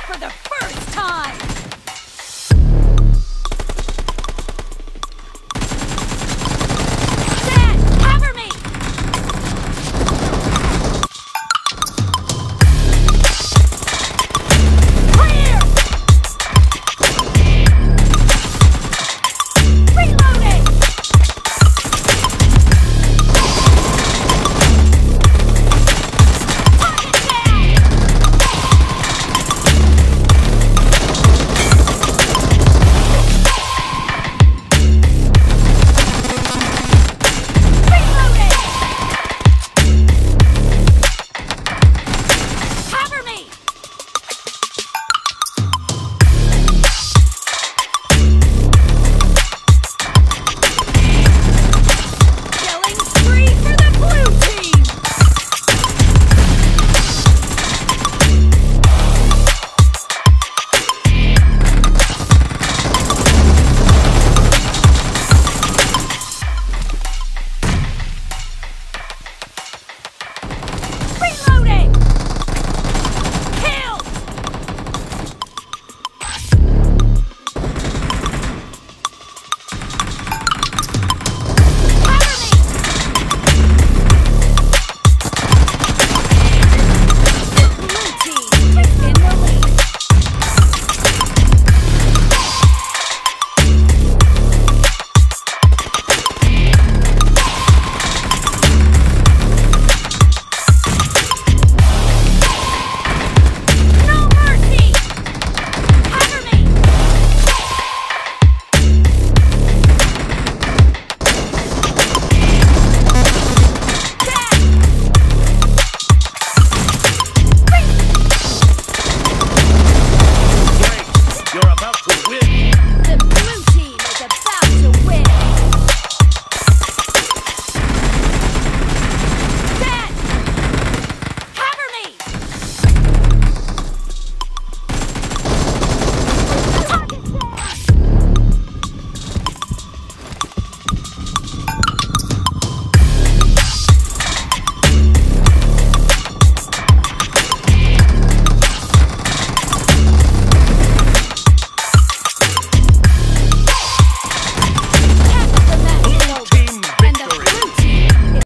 for the first time!